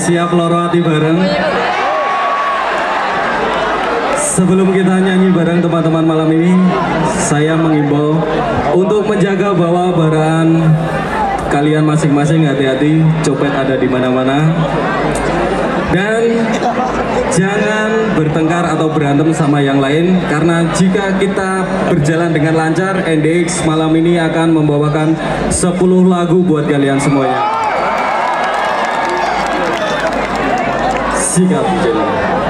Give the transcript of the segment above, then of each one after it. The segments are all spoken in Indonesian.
Siap loro hati bareng. Sebelum kita nyanyi bareng teman-teman malam ini, saya mengimbau untuk menjaga bahwa barang kalian masing-masing hati-hati, copet ada di mana-mana. Dan jangan bertengkar atau berantem sama yang lain karena jika kita berjalan dengan lancar, NDX malam ini akan membawakan 10 lagu buat kalian semuanya. 暑いかなって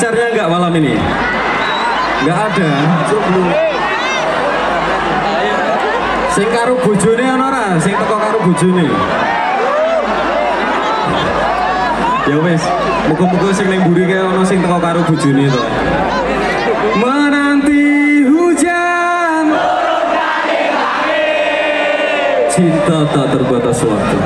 pacarnya nggak malam ini? Nggak ada. Sing karo bojone ana ora? Sing teko karo bojone. Ya wis, muga-muga sing ning mburi kae ana sing teko karo bojone to. Menanti hujan Cinta tak terbatas waktu.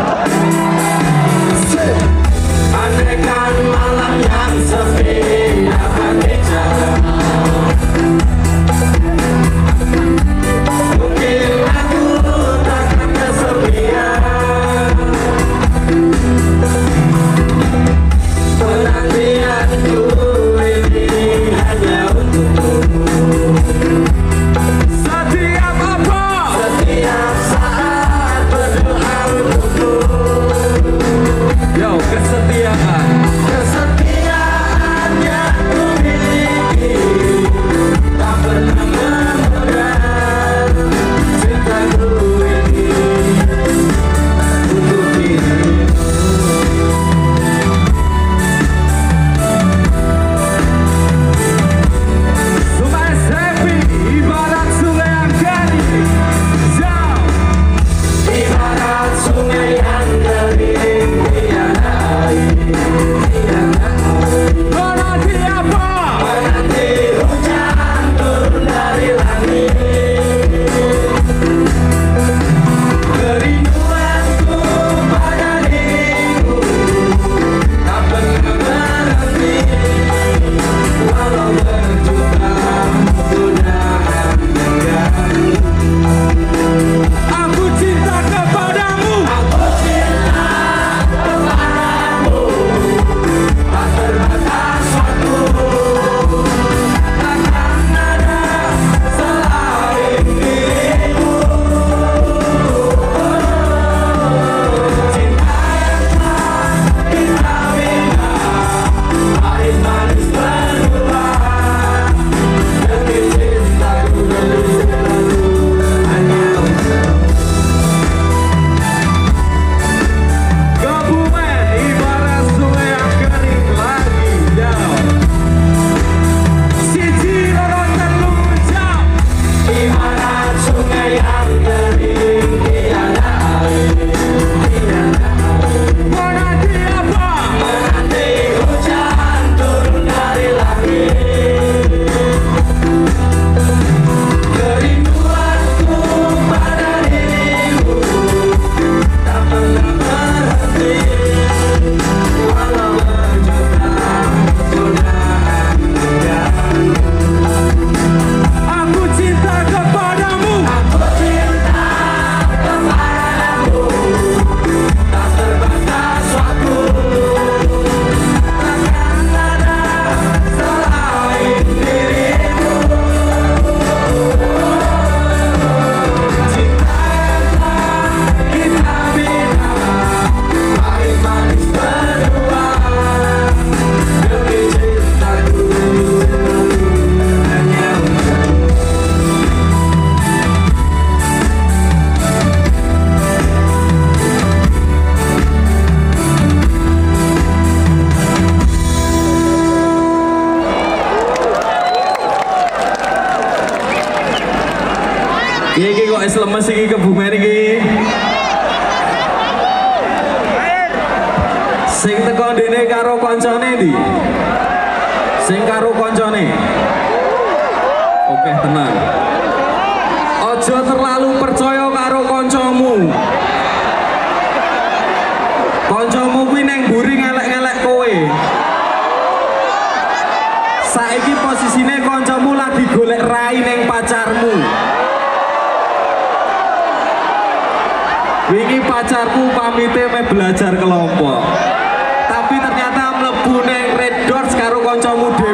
lemes pacarku pamit me belajar kelompok. Tapi ternyata mlebu neng red doors karo kancamu dhewe.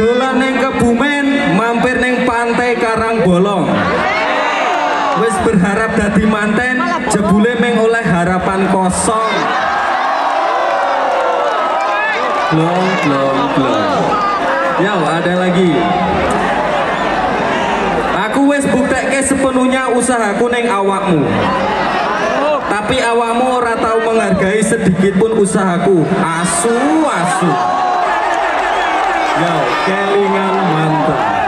Dolan neng Kebumen, mampir neng pantai Karang Bolong. Wis berharap dadi manten, jebule meng oleh harapan kosong. Blong, blong, blong. Yo, ada lagi. Aku wis buktekke sepenuhnya usahaku neng awakmu. Tapi awakmu ora tahu menghargai sedikit pun usahaku. Asu, asu. Yo, kelingan mantap.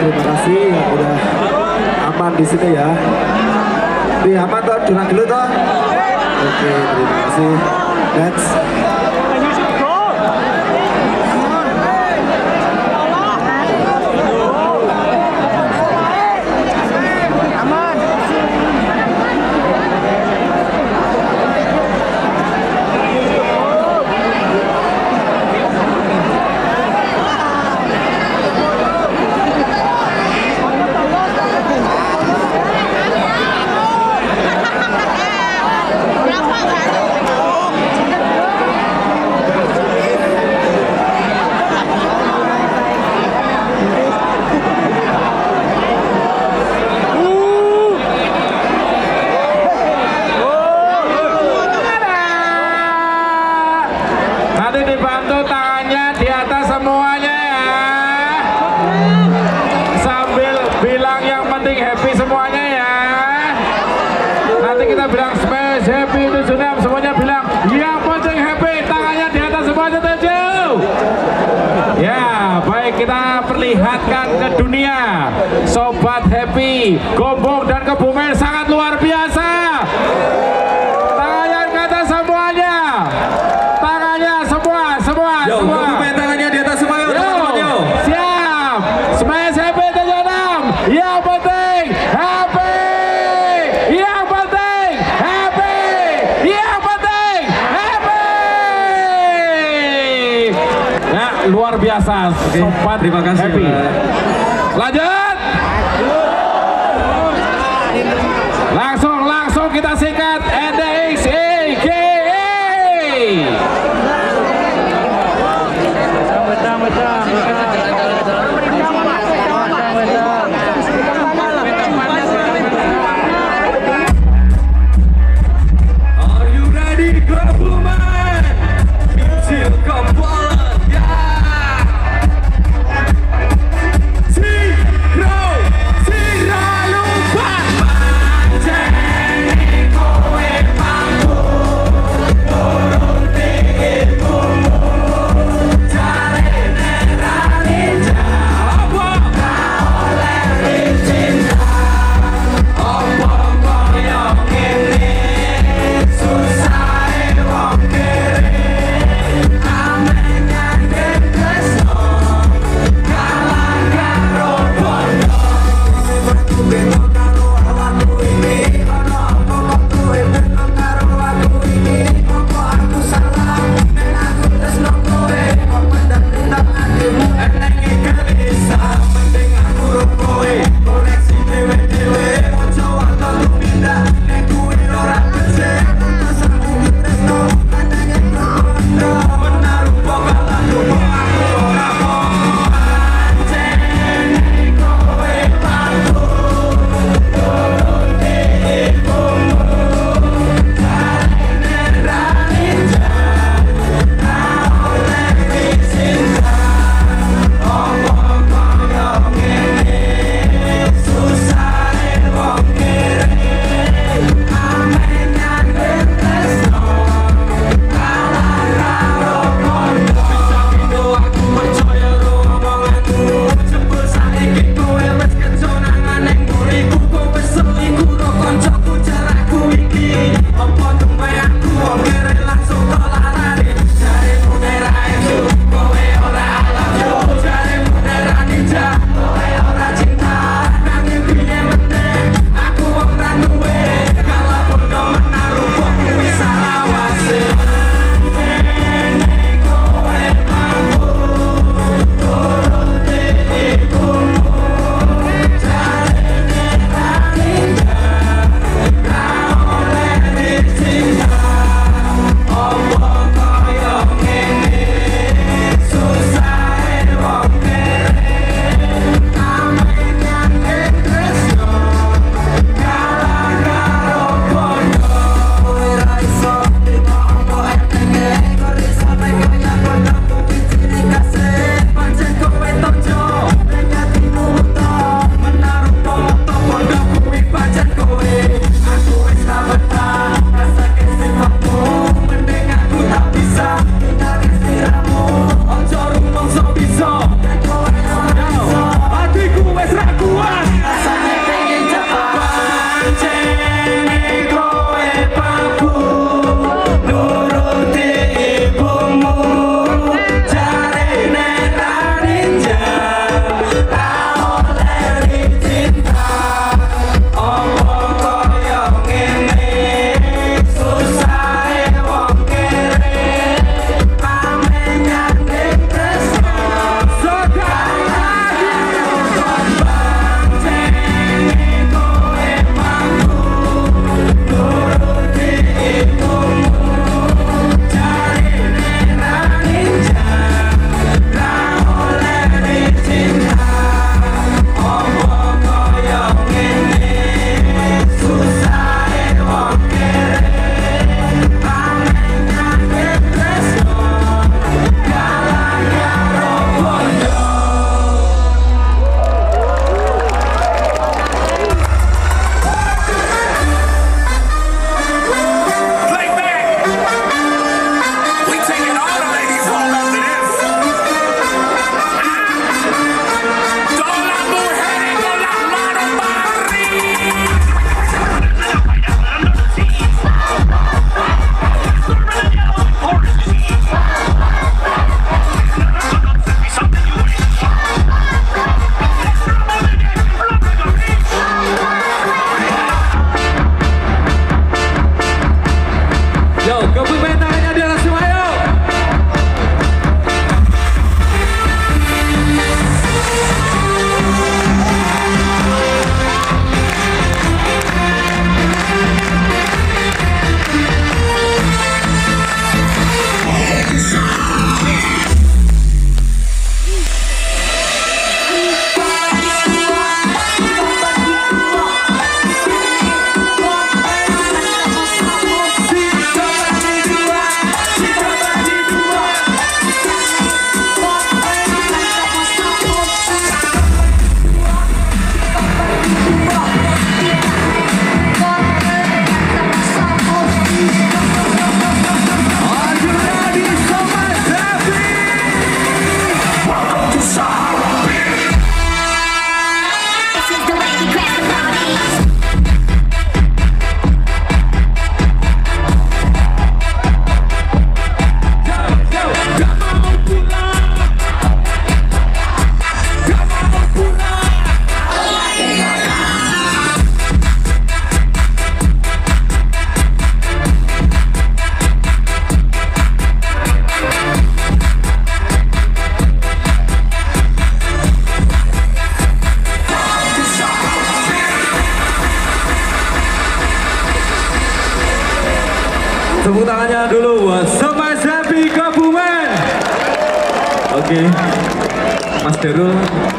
Terima kasih yang udah aman di sini ya. Di aman toh, curang dulu toh. Oke, terima kasih. Next. Gombong dan Kebumen sangat luar biasa. Tangannya ke atas semuanya. Tangannya semua, semua, Yo, semua. kebumen tangannya di atas semua yo, teman-teman yo. siap. Smash happy terjenam. Yang penting happy. Yang penting happy. Yang penting happy. Ya, luar biasa. Sobat Terima kasih. happy. Lanjut. Langsung kita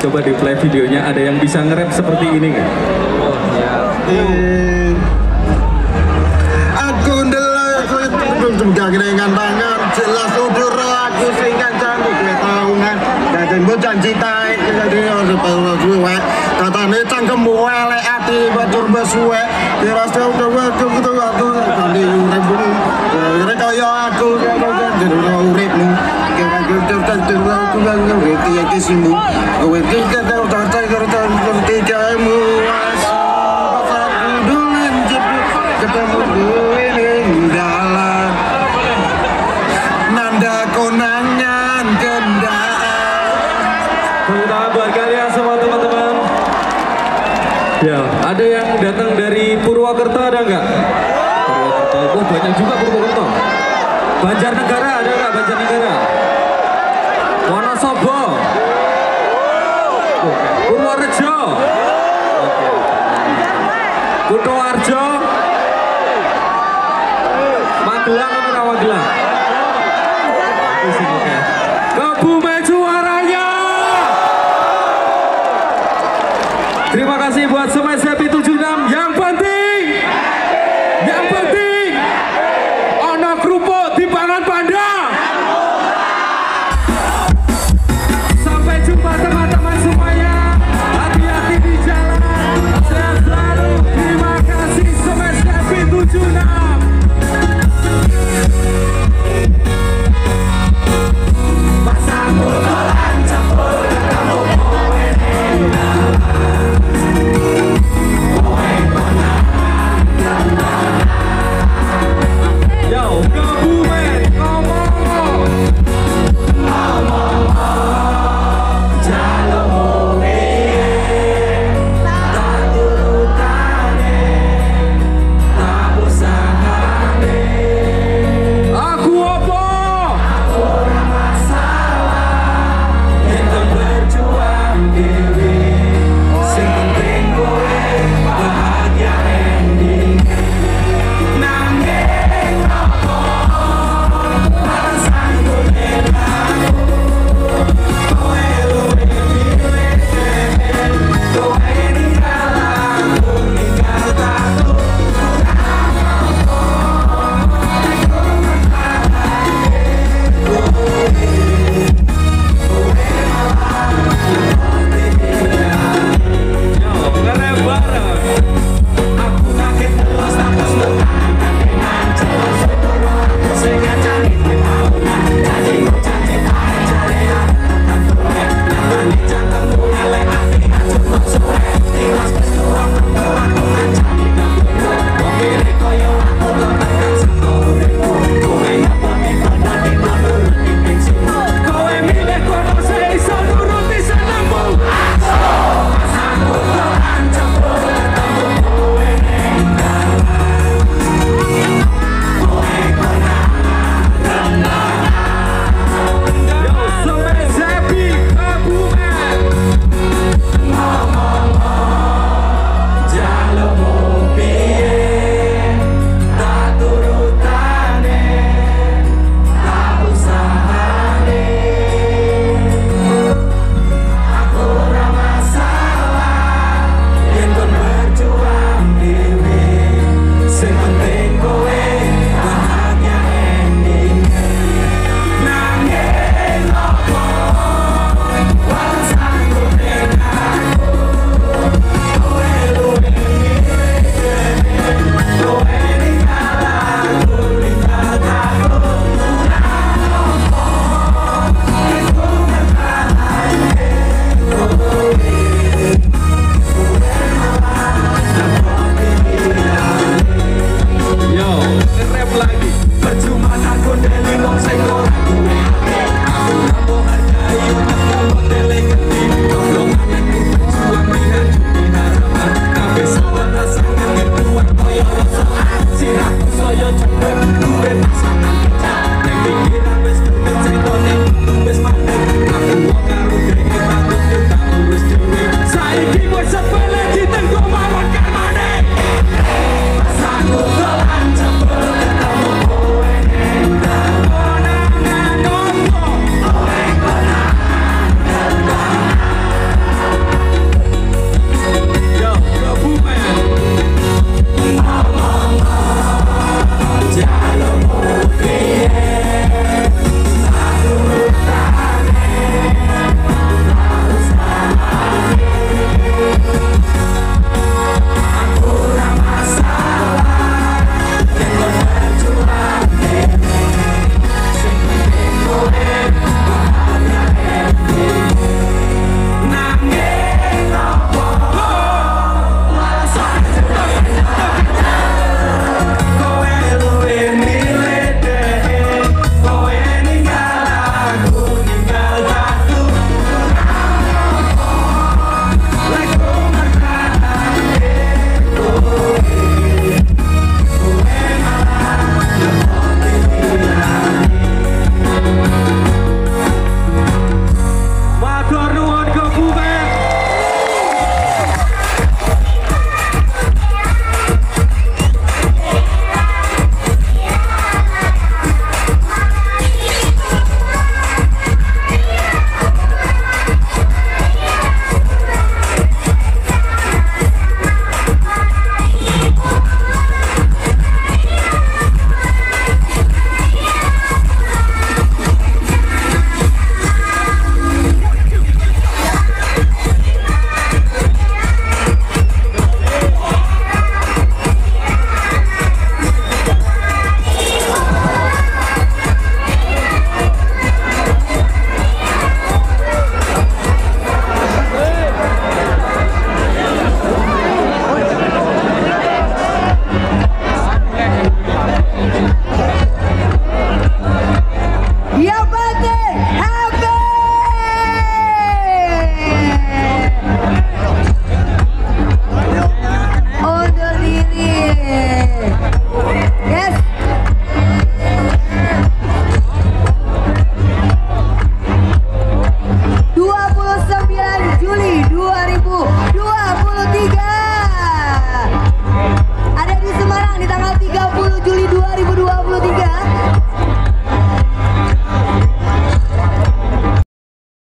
coba di play videonya ada yang bisa nge-rap seperti